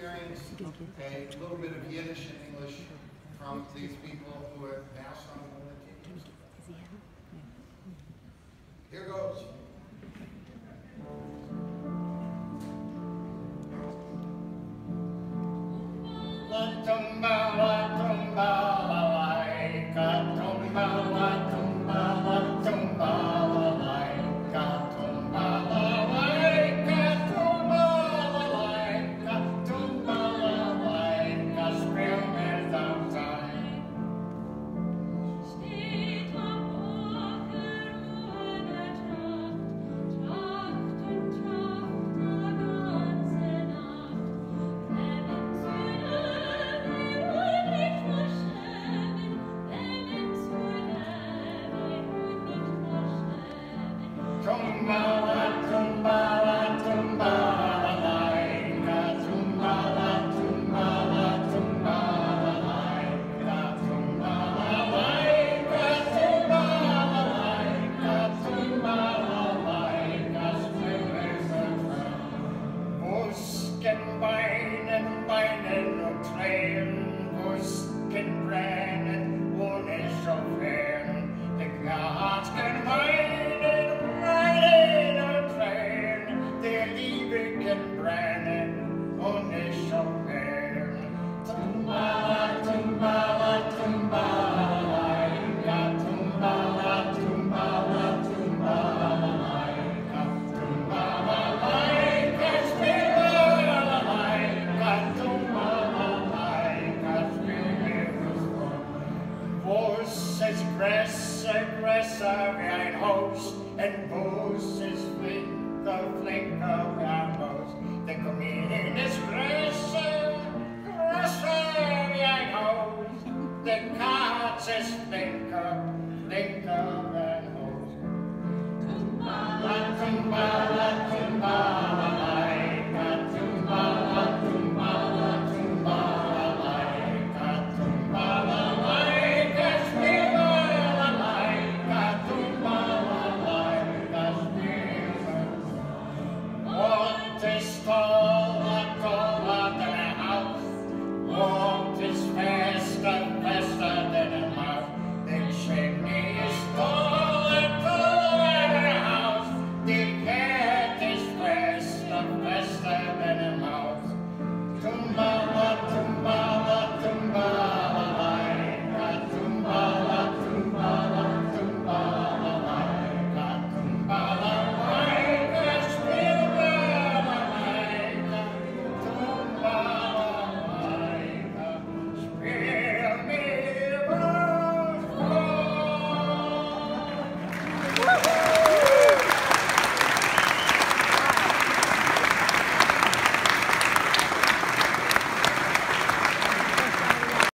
experience a little bit of Yiddish and English from these people who are now some of the teams. Here goes. and wine and wine and train. The and bless our and voices with the fling of arrows. The comedian is grosser, grosser behind hopes. The cards is flinker, flinker.